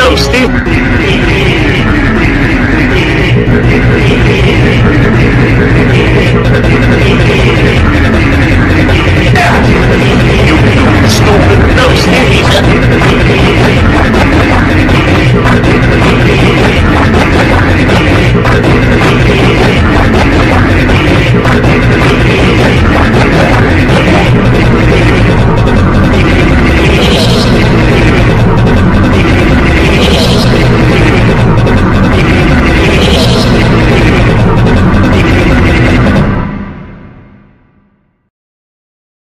thirsty.